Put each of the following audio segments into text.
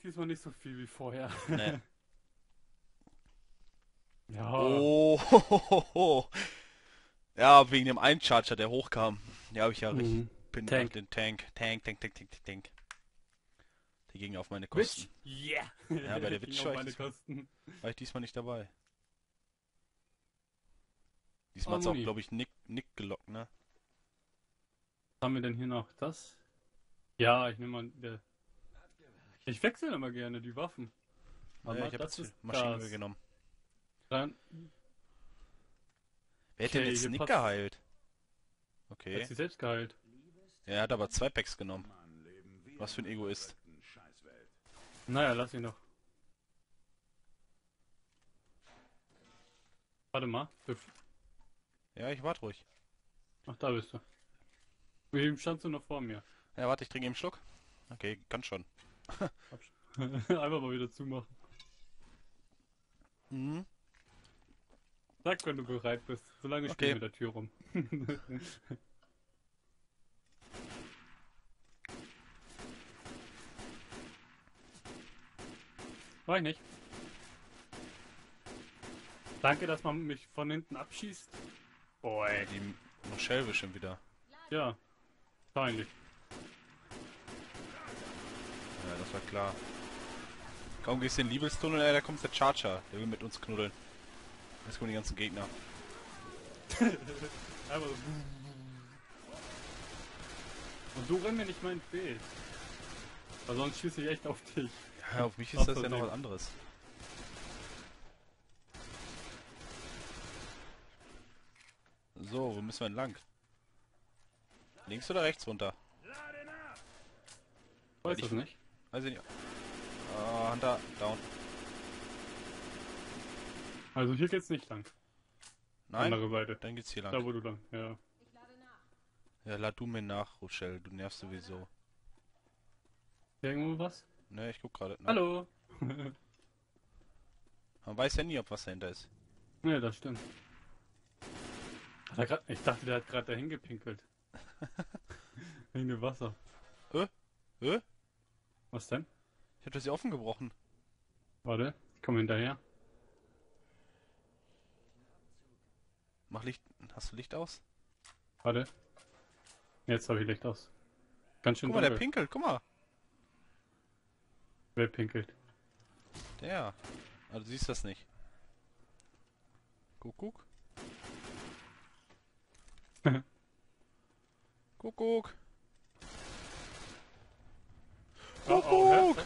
diesmal nicht so viel wie vorher. Nee. Ja. Oh, ho, ho, ho. Ja, wegen dem einen Charger, der hochkam. Ja, habe ich ja richtig. Mhm. Bin Tank. auf den Tank. Tank, Tank, Tank, Tank, Tank, Tank. Die ging auf meine Witch. Kosten. Yeah. Ja, bei der Witch war ich Kosten. War ich diesmal nicht dabei. Diesmal Oh, hat's auch, glaube ich, Nick, Nick gelockt, ne? Was haben wir denn hier noch? Das? Ja, ich nehme mal. Der... Ich wechsle immer gerne die Waffen. Warte Ja, mal, ich habe jetzt Maschinengewehr genommen. Dann Wer hat denn Okay, jetzt Nick geheilt? hat Okay. sie selbst geheilt. Ja, er hat aber zwei Packs genommen. Was für ein Egoist. Naja, lass ihn doch. Warte mal. Ja, ich warte ruhig. Ach, da bist du. Wie standst du noch vor mir? Ja, warte, ich trinke eben einen Schluck. Okay, kann schon. Einfach mal wieder zumachen. Mhm. Sag, wenn du bereit bist. Solange Okay. stehe ich mit der Tür rum. War ich nicht. Danke, dass man mich von hinten abschießt. Boy. Die Michelle schon wieder. Ja. Peinlich. Ja, das war klar. Kaum gehst du in den Liebestunnel, ey, da kommt der Charger. Der will mit uns knuddeln. Jetzt kommen die ganzen Gegner. Einfach so. Und du renn mir nicht mein Bild. Weil sonst schieße ich echt auf dich. Ja, auf mich ist das ja noch was anderes. So, wo müssen wir denn lang? Links oder rechts runter? Weiß ich- nicht. Ich nicht. Ah, Hunter, down. Also hier geht's nicht lang. Nein, Andere Seite. dann geht's hier Da lang. wo du lang. Ja. Ja, lad du mir nach, Rochelle. Du nervst sowieso. Irgendwo was? Ne, ich guck gerade. Hallo. Man weiß ja nie, ob was dahinter ist. Ne, das stimmt. Grad, ich dachte, der hat gerade dahin gepinkelt. Wegen dem Wasser. Hä? Was denn? Ich hab das hier offen gebrochen. Warte, ich komme hinterher. Mach Licht. Hast du Licht aus? Warte. Jetzt habe ich Licht aus. Ganz schön Guck mal, der pinkelt, guck mal. Wer pinkelt? Der. Ah, du siehst das nicht. Kuckuck. Kuckuck. Oh, oh?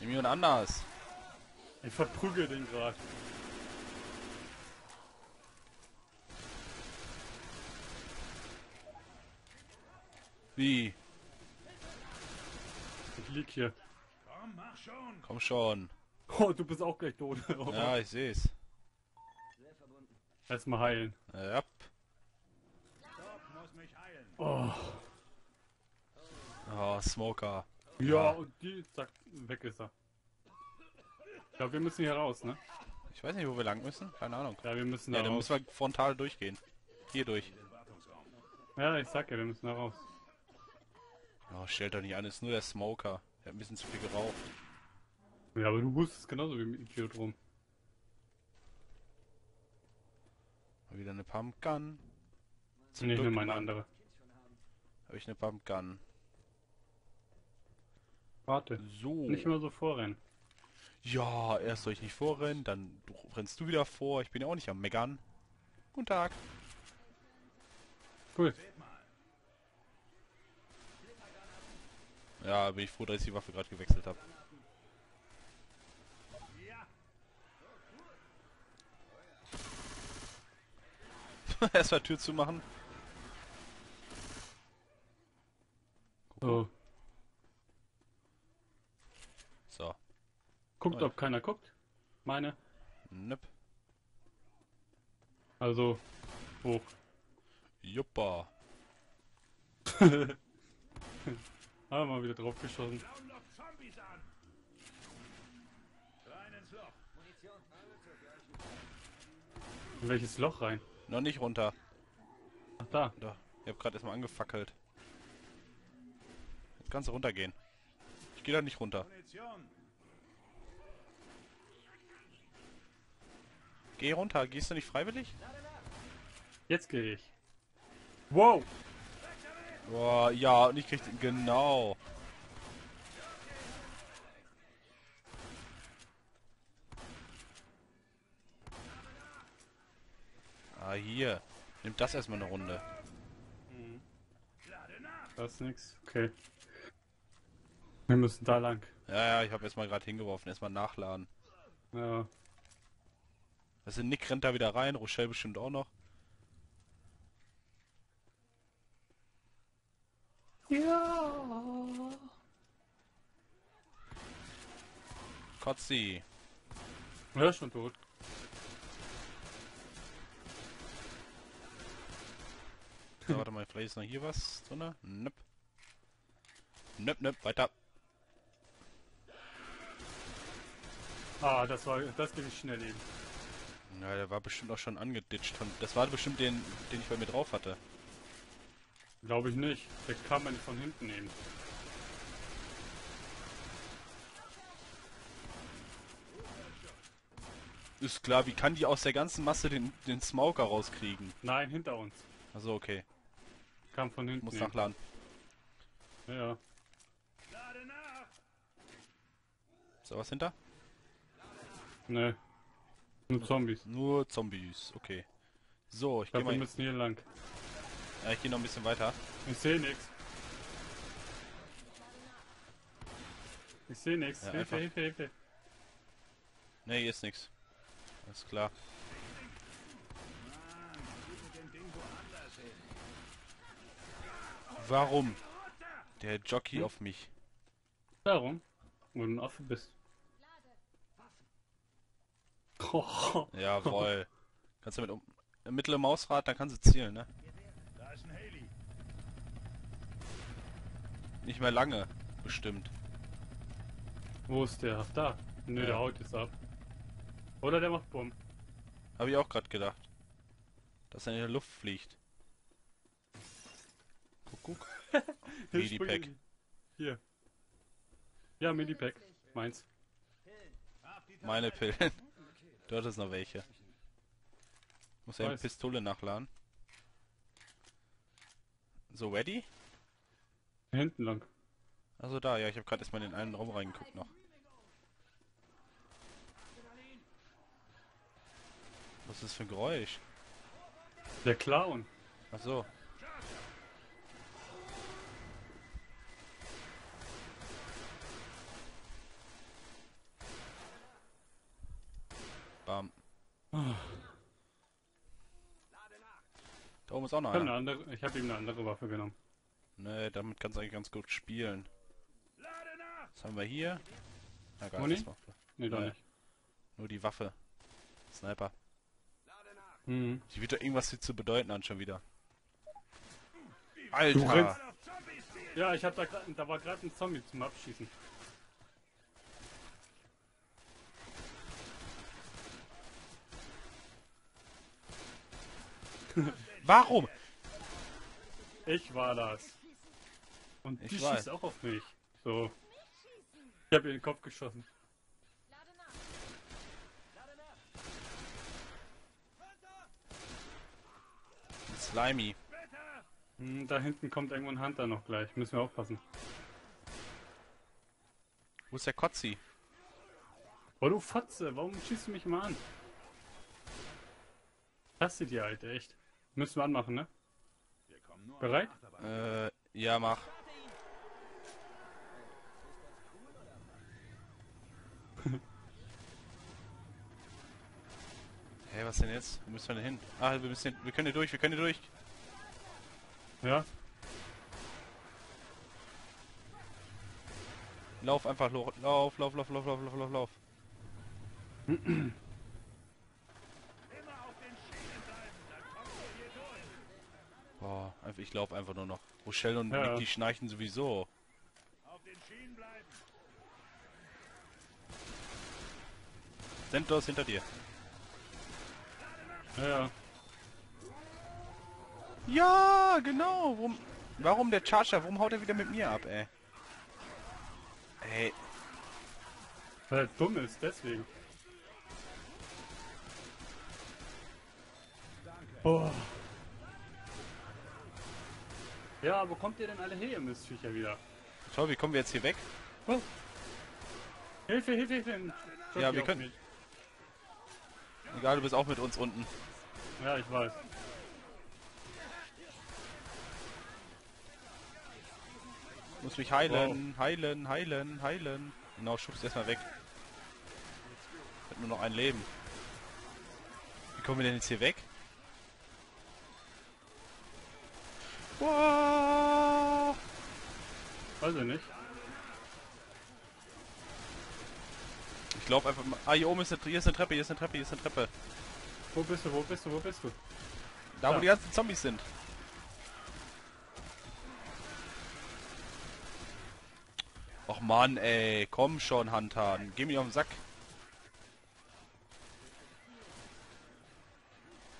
Nimm jemand anders. Ich verprügel den gerade. Wie? Ich lieg hier. Komm schon. Oh, du bist auch gleich tot. Ja, ich seh's. Erstmal heilen. Ja. Oh. Oh, Smoker. Ja, Ja. und die, zack, weg ist er. Ich glaube, wir müssen hier raus, ne? Ich weiß nicht, wo wir lang müssen. Keine Ahnung. Ja, wir müssen Ja, da dann raus. müssen wir frontal durchgehen. Hier durch. Ja, ich sag ja, wir müssen da raus. Oh, stellt doch nicht an, ist nur der Smoker. Der hat ein bisschen zu viel geraucht. Ja, aber du wusstest genauso wie ein Idiot rum. Mal wieder eine Pumpgun. Zum Nee, ich nehme eine andere. Habe ich eine Pumpgun. Warte. So. Nicht immer so vorrennen. Ja, erst soll ich nicht vorrennen, dann rennst du wieder vor. Ich bin ja auch nicht am Meckern. Guten Tag. Cool. Ja, bin ich froh, dass ich die Waffe gerade gewechselt habe. Erstmal Tür zu machen. So. So. Guckt, Oh. ob keiner guckt. Meine. Nipp. Also, hoch. Juppa. Aber mal wieder drauf geschossen. In welches Loch rein? Noch nicht runter. Ach da. Da. Ich hab gerade erstmal angefackelt. Jetzt kannst du runtergehen. Ich gehe da nicht runter. Geh runter. Gehst du nicht freiwillig? Jetzt gehe ich. Wow! Boah, ja, und ich krieg den, genau. Ah, hier. Nimm das erstmal eine Runde. Das ist nix. Okay. Wir müssen da lang. Ja, ja, ich habe erstmal gerade hingeworfen. Erstmal nachladen. Ja. Also Nick rennt da wieder rein, Rochelle bestimmt auch noch. Ja. Kotzi. Ja, schon tot. So, warte mal, vielleicht ist noch hier was drin. Nöp. Nöp, nöp, weiter. Ah, das war, das ging schnell eben. Ja, der war bestimmt auch schon angeditscht. Das war bestimmt den, den ich bei mir drauf hatte. Glaube ich nicht. Der kam man von hinten eben. Ist klar, wie kann die aus der ganzen Masse den, den Smoker rauskriegen? Nein, hinter uns. Also okay, Kam von hinten. muss nachladen. Ja, ja. Lade nach. Ist da was hinter? Ne. Nur Zombies. Nur Zombies, okay. So, ich Ich gehe glaube, wir mal. müssen hier lang. Ja, ich gehe noch ein bisschen weiter. Ich sehe nichts. Ich sehe nichts. Ja, Hilfe, Hilfe, Hilfe. Ne, hier ist nix. Alles klar. Warum? Der Jockey auf mich. Darum. Wo du ein Affe bist. Oh, Jawohl. Kannst du mit um mittlere Mausrad, dann kannst du zielen, ne? Da ist ein Heli. Nicht mehr lange, bestimmt. wo ist der? Da. Nö, Ja. der haut jetzt ab. Oder der macht Bumm. Habe ich auch gerade gedacht. Dass er in der Luft fliegt. Guck. Medipack. Hier. Ja, Medipack. Meins. Meine Pillen. Dort ist noch welche. Muss ja eine. Pistole nachladen. So, ready? Hinten lang. Also da, ja, ich habe gerade erstmal in den einen Raum reingeguckt noch. Was ist das für ein Geräusch? Der Clown. Ach so. Bam. Da oben ist auch noch Ich habe eine einer. andere, ich habe ihm eine andere Waffe genommen. Ne, damit kannst du eigentlich ganz gut spielen. Was haben wir hier? Na nichts. noch. Nee, doch Nee. nicht. Nur die Waffe. Sniper. Mhm. Die wird doch irgendwas zu bedeuten an schon wieder. Du Alter! Ja, ich hab da grad, da war gerade ein Zombie zum Abschießen. Warum? Ich war das. Und Ich die weiß. schießt auch auf mich. So. Ich habe ihr den Kopf geschossen. Slimy. Hm, da hinten kommt irgendwo ein Hunter noch gleich. Müssen wir aufpassen. Wo ist der Kotzi? Oh du Fotze, warum schießt du mich immer an? Das ist die alte, echt. Müssen wir anmachen, ne? Wir kommen nur Bereit? Äh, ja, mach. Hey, was denn jetzt? Wo müssen wir denn hin? Ah, wir müssen, wir können hier durch, wir können hier durch. Ja? Lauf einfach, lauf, lauf, lauf, lauf, lauf, lauf, lauf, lauf. Immer auf den Schienen bleiben. Dann kommen wir hier durch. Boah, einfach, ich lauf einfach nur noch. Rochelle und Ja. Nick, die schnarchen sowieso. Auf den Schienen bleiben. Sendos hinter dir. Ja, ja. Ja, genau. Warum, warum der Charger? Warum haut er wieder mit mir ab, ey? Ey, Weil er dumm ist, deswegen. Boah. Ja, wo kommt ihr denn alle her, ihr Mistviecher wieder? toll, wie kommen wir jetzt hier weg? Oh. Hilfe, Hilfe, Hilfe! Ja, wir können- mich. Egal, du bist auch mit uns unten. Ja, ich weiß. Muss mich heilen, heilen, heilen, heilen. Genau, schubst erstmal weg. Hat nur noch ein Leben. Wie kommen wir denn jetzt hier weg? Wow. Weiß ich nicht. Ich glaube einfach mal. Ah, hier oben ist eine, hier ist eine Treppe, hier ist eine Treppe, hier ist eine Treppe. Wo bist du, wo bist du, wo bist du? Da, wo Ja. die ganzen Zombies sind. Och Mann, ey. Komm schon, Hunter. Geh mir auf den Sack.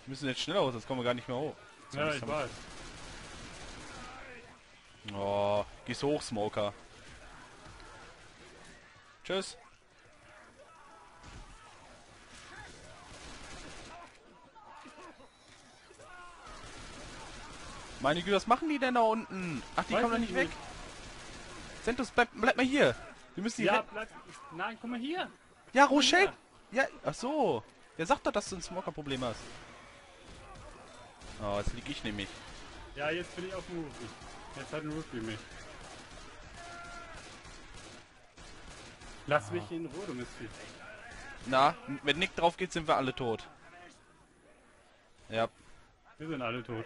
Wir müssen jetzt schneller raus, sonst kommen wir gar nicht mehr hoch. Ja, ich weiß. Gehst hoch, Smoker. Tschüss. Meine Güte, was machen die denn da unten? Ach, die Weiß kommen doch ich nicht weg. nicht. Sentus, bleib, bleib mal hier. Wir müssen die Ja, bleib. Nein, guck mal hier. Ja, Rochelle. Ja, ach so. Wer sagt doch, dass du ein Smoker-Problem hast? Oh, jetzt lieg ich nämlich. Ja, jetzt bin ich auf dem Rookie. Jetzt hat ein Rookie mich. Lass mich in Ruhe, du Mistvieh. Na, wenn Nick drauf geht, sind wir alle tot. Ja, Wir sind alle tot.